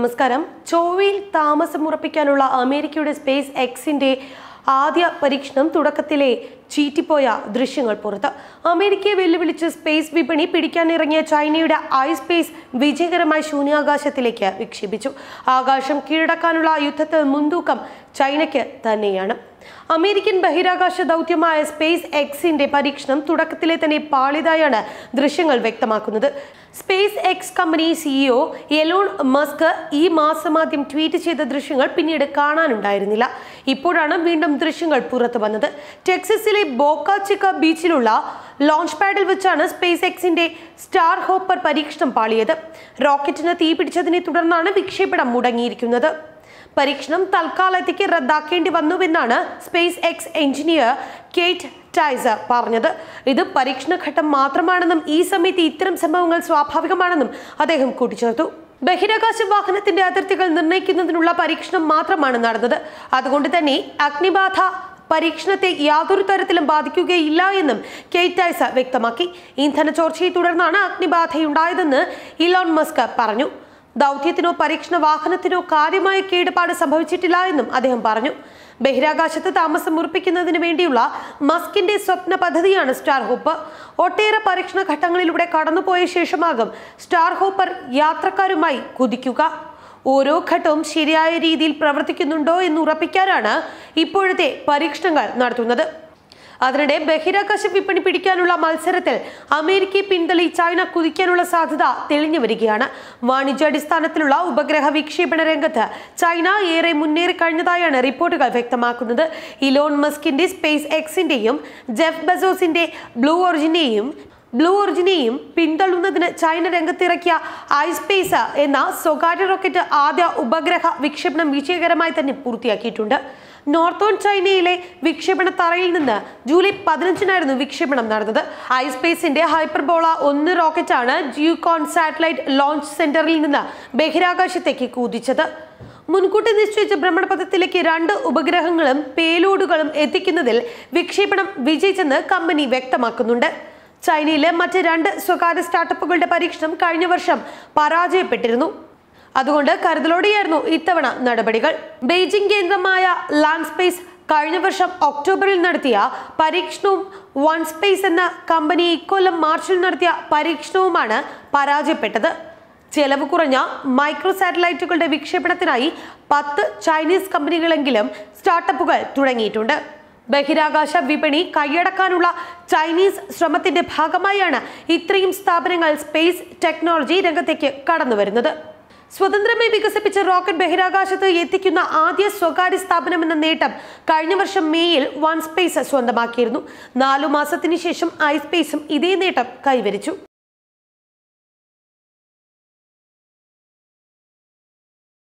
നമസ്കാരം. ചൊവ്വയിൽ താമസം ഉറപ്പിക്കാനുള്ള അമേരിക്കയുടെ സ്പേസ് എക്സിന്റെ ആദ്യ പരീക്ഷണം തുടക്കത്തിലെ ചീറ്റിപ്പോയ ദൃശ്യങ്ങൾ പുറത്ത്. അമേരിക്കയെ വെല്ലുവിളിച്ച് സ്പേസ് വിപണി പിടിക്കാനിറങ്ങിയ ചൈനയുടെ ഐ സ്പേസ് വിജയകരമായി ശൂന്യാകാശത്തിലേക്ക് വിക്ഷേപിച്ചു. ആകാശം കീഴടക്കാനുള്ള യുദ്ധത്തിൽ മുൻതൂക്കം ചൈനയ്ക്ക് തന്നെയാണ്. അമേരിക്കൻ ബഹിരാകാശ ദൗത്യമായ സ്പേസ് എക്സിന്റെ പരീക്ഷണം തുടക്കത്തിലെ തന്നെ പാളിതായാണ് ദൃശ്യങ്ങൾ വ്യക്തമാക്കുന്നത്. SpaceX company CEO Elon Musk ഈ മാസം ആദ്യം ട്വീറ്റ് ചെയ്ത ദൃശ്യങ്ങൾ പിന്നീട് കാണാനുണ്ടായിരുന്നില്ല. ഇപ്പോഴാണ് വീണ്ടും ദൃശ്യങ്ങൾ പുറത്തു വന്നത്. ടെക്സസിലെ ബോക്ക ചിക്ക ബീച്ചിലുള്ള ലോഞ്ച് പാഡിൽ വെച്ചാണ് സ്പേസ് എക്സിന്റെ സ്റ്റാർ ഹോപ്പർ പരീക്ഷണം പാളിയത്. റോക്കറ്റിന് തീപിടിച്ചതിനെ തുടർന്നാണ് വിക്ഷേപണം മുടങ്ങിയിരിക്കുന്നത്. പരീക്ഷണം തൽക്കാലത്തേക്ക് റദ്ദാക്കേണ്ടി വന്നുവെന്നാണ് SpaceX engineer Kate Tice പറഞ്ഞത്. ഇത് പരീക്ഷണഘട്ടം മാത്രമാണെന്നും ഈ സമയത്ത് ഇത്തരം സംഭവങ്ങൾ സ്വാഭാവികമാണെന്നും അദ്ദേഹം കൂട്ടിച്ചേർത്തു. ബഹിരാകാശ വാഹനത്തിന്റെ അതിർത്തികൾ നിർണയിക്കുന്നതിനുള്ള പരീക്ഷണം മാത്രമാണ് നടന്നത്. അതുകൊണ്ട് തന്നെ അഗ്നിബാധ പരീക്ഷണത്തെ യാതൊരു തരത്തിലും ബാധിക്കുകയില്ല എന്നും കെയ്റ്റൈസ വ്യക്തമാക്കി. ഇന്ധന ചോർച്ചയെ തുടർന്നാണ് അഗ്നിബാധയുണ്ടായതെന്ന് ഇലോൺ മസ്ക് പറഞ്ഞു. ദൗത്യത്തിനോ പരീക്ഷണ വാഹനത്തിനോ കാര്യമായ കേടുപാട് സംഭവിച്ചിട്ടില്ല എന്നും അദ്ദേഹം പറഞ്ഞു. ബഹിരാകാശത്ത് താമസം ഉറപ്പിക്കുന്നതിന് വേണ്ടിയുള്ള മസ്കിന്റെ സ്വപ്ന പദ്ധതിയാണ് സ്റ്റാർ ഹോപ്പ് ഒട്ടേറെ പരീക്ഷണ ഘട്ടങ്ങളിലൂടെ കടന്നുപോയ ശേഷമാകും സ്റ്റാർ ഹോപ്പർ യാത്രക്കാരുമായി കുതിക്കുക. ഓരോ ഘട്ടവും ശരിയായ രീതിയിൽ പ്രവർത്തിക്കുന്നുണ്ടോ എന്ന് ഉറപ്പിക്കാനാണ് ഇപ്പോഴത്തെ പരീക്ഷണങ്ങൾ നടത്തുന്നത്. അതിനിടെ ബഹിരാകാശ വിപണി പിടിക്കാനുള്ള മത്സരത്തിൽ അമേരിക്കയെ പിന്തള്ളി ചൈന കുതിക്കാനുള്ള സാധ്യത തെളിഞ്ഞു വരികയാണ്. വാണിജ്യാടിസ്ഥാനത്തിലുള്ള ഉപഗ്രഹ വിക്ഷേപണ രംഗത്ത് ചൈന ഏറെ മുന്നേറി കഴിഞ്ഞതായാണ് റിപ്പോർട്ടുകൾ വ്യക്തമാക്കുന്നത്. ഇലോൺ മസ്കിന്റെ സ്പേസ് എക്സിന്റെയും ജെഫ് ബസോസിന്റെ ബ്ലൂ ഒറിജിനെയും ബ്ലൂ ഒറിജിനെയും പിന്തള്ളുന്നതിന് ചൈന രംഗത്തിറക്കിയ ഐസ്പേസ് എന്ന സ്വകാര്യ റോക്കറ്റ് ആദ്യ ഉപഗ്രഹ വിക്ഷേപണം വിജയകരമായി തന്നെ പൂർത്തിയാക്കിയിട്ടുണ്ട്. നോർത്തോൺ ചൈനയിലെ വിക്ഷേപണ തറയിൽ നിന്ന് ജൂലൈ പതിനഞ്ചിനായിരുന്നു വിക്ഷേപണം നടന്നത്. ഐസ്പേസിന്റെ ഹൈപ്പർബോള ഒന്ന് റോക്കറ്റാണ് ജിയുകോൺ സാറ്റലൈറ്റ് ലോഞ്ച് സെന്ററിൽ നിന്ന് ബഹിരാകാശത്തേക്ക് കൂതിച്ചത്. മുൻകൂട്ടി നിശ്ചയിച്ച ഭ്രമണപഥത്തിലേക്ക് രണ്ട് ഉപഗ്രഹങ്ങളും പേലോഡുകളും എത്തിക്കുന്നതിൽ വിക്ഷേപണം വിജയിച്ചെന്ന് കമ്പനി വ്യക്തമാക്കുന്നുണ്ട്. ചൈനയിലെ മറ്റ് രണ്ട് സ്വകാര്യ സ്റ്റാർട്ടപ്പുകളുടെ പരീക്ഷണം കഴിഞ്ഞ വർഷം പരാജയപ്പെട്ടിരുന്നു. അതുകൊണ്ട് കരുതലോടെയായിരുന്നു ഇത്തവണ നടപടികൾ. ബെയ്ജിംഗ് കേന്ദ്രമായ ലാൻഡ് സ്പേസ് കഴിഞ്ഞ വർഷം ഒക്ടോബറിൽ നടത്തിയ പരീക്ഷണവും വൺ സ്പേസ് എന്ന കമ്പനി ഇക്കൊല്ലം മാർച്ചിൽ നടത്തിയ പരീക്ഷണവുമാണ് പരാജയപ്പെട്ടത്. ചെലവ് കുറഞ്ഞ മൈക്രോ സാറ്റലൈറ്റുകളുടെ വിക്ഷേപണത്തിനായി പത്ത് ചൈനീസ് കമ്പനികളെങ്കിലും സ്റ്റാർട്ടപ്പുകൾ തുടങ്ങിയിട്ടുണ്ട്. ബഹിരാകാശ വിപണി കൈയടക്കാനുള്ള ചൈനീസ് ശ്രമത്തിന്റെ ഭാഗമായാണ് ഇത്രയും സ്ഥാപനങ്ങൾ സ്പേസ് ടെക്നോളജി രംഗത്തേക്ക് കടന്നു വരുന്നത് സ്വതന്ത്രമായി വികസിപ്പിച്ച റോക്കറ്റ് ബഹിരാകാശത്ത് എത്തിക്കുന്ന ആദ്യ സ്വകാര്യ സ്ഥാപനമെന്ന നേട്ടം കഴിഞ്ഞ വർഷം മേയിൽ വൺ സ്പേസ് സ്വന്തമാക്കിയിരുന്നു. നാലു മാസത്തിന് ശേഷം ഐസ്പേസും സ്പേസും ഇതേ നേട്ടം കൈവരിച്ചു.